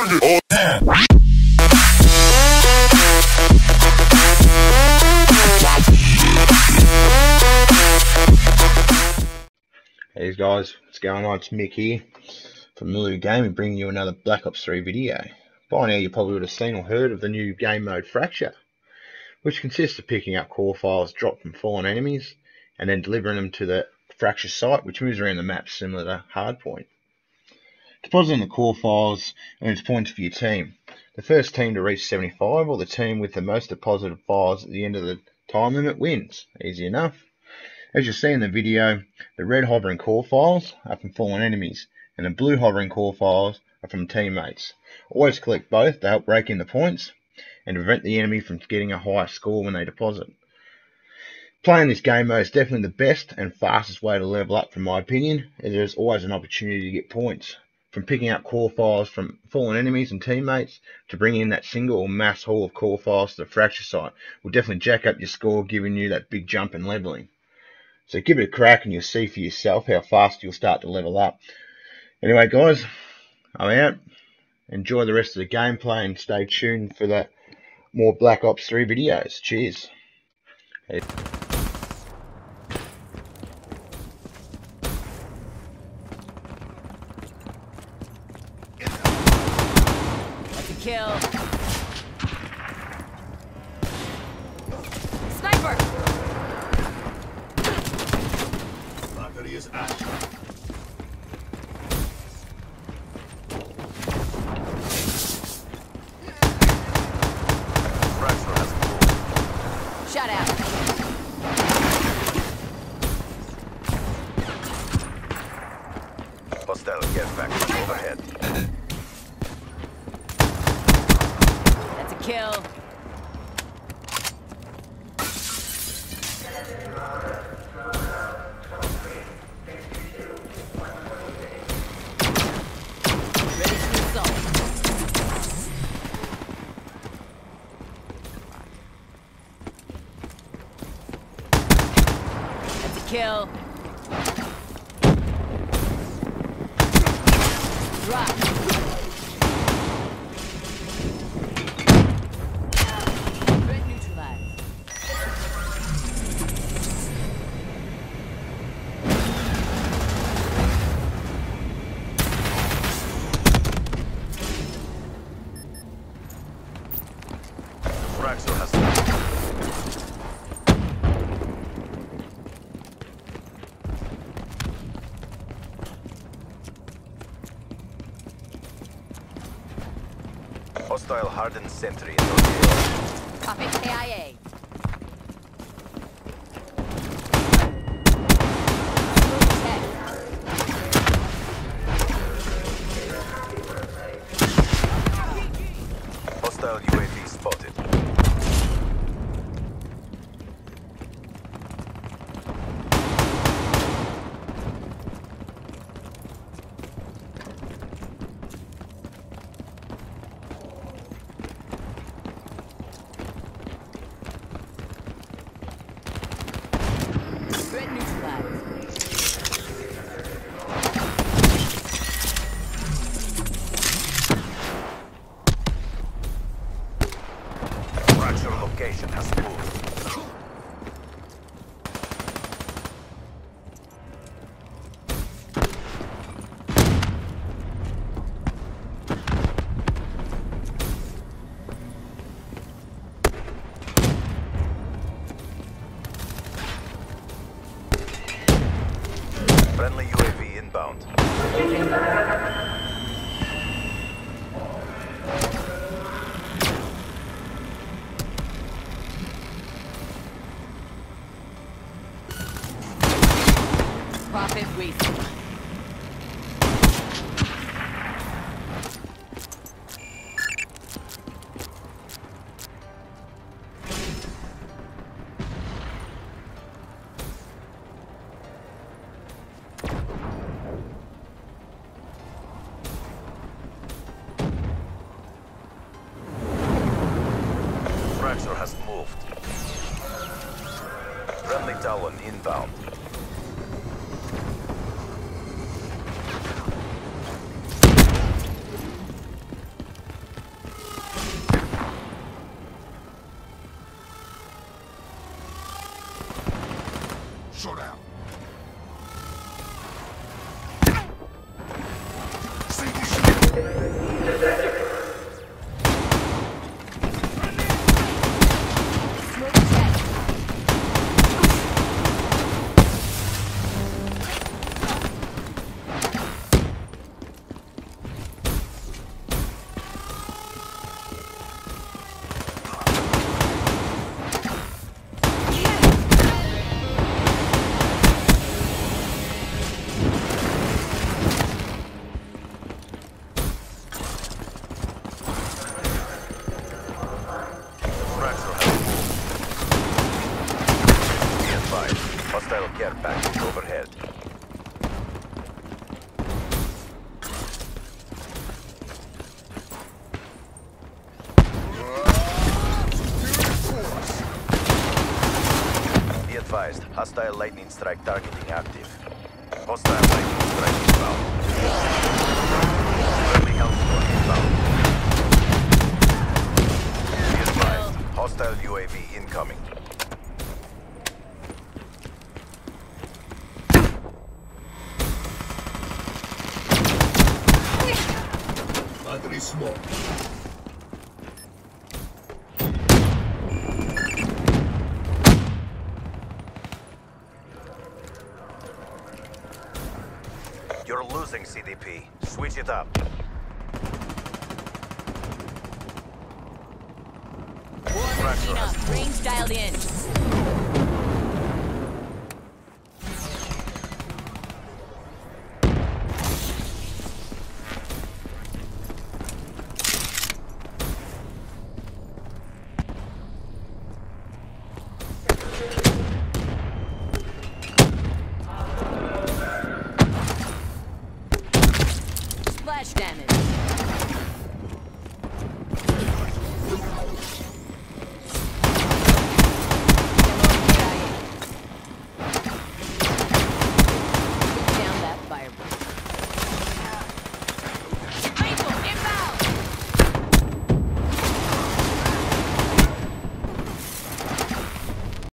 Hey guys, what's going on? It's Mick here from Maloo Gaming bringing you another Black Ops 3 video. By now you probably would have seen or heard of the new game mode Fracture, which consists of picking up core files dropped from fallen enemies and then delivering them to the Fracture site which moves around the map similar to Hardpoint. Depositing the core files earns points for your team. The first team to reach 75 or the team with the most deposited files at the end of the time limit wins. Easy enough. As you see in the video, the red hovering core files are from fallen enemies, and the blue hovering core files are from teammates. Always collect both to help break in the points and prevent the enemy from getting a higher score when they deposit. Playing this game mode is definitely the best and fastest way to level up from my opinion, as there's always an opportunity to get points. From picking up core files from fallen enemies and teammates to bringing in that single or mass haul of core files to the fracture site will definitely jack up your score giving you that big jump in leveling. So give it a crack and you'll see for yourself how fast you'll start to level up. Anyway, guys, I'm out. Enjoy the rest of the gameplay and stay tuned for that more Black Ops 3 videos. Cheers. Hey. Kill. Sniper! Battery is out. Fracture has moved. Shut out. Hostile care package overhead. That's a kill. Kill. Drop. Threat neutralized. Fracture has moved. Hostile hardened sentry in AO. Copy KIA. Location has moved. Friendly UAV inbound. Moved. Friendly Talon inbound. Hostile lightning strike targeting active. Hostile lightning strike inbound. Friendly Hellstorm inbound. Be advised, hostile UAV incoming. Battery smoke. You're losing CDP. Switch it up. Up. Range dialed in. Damage.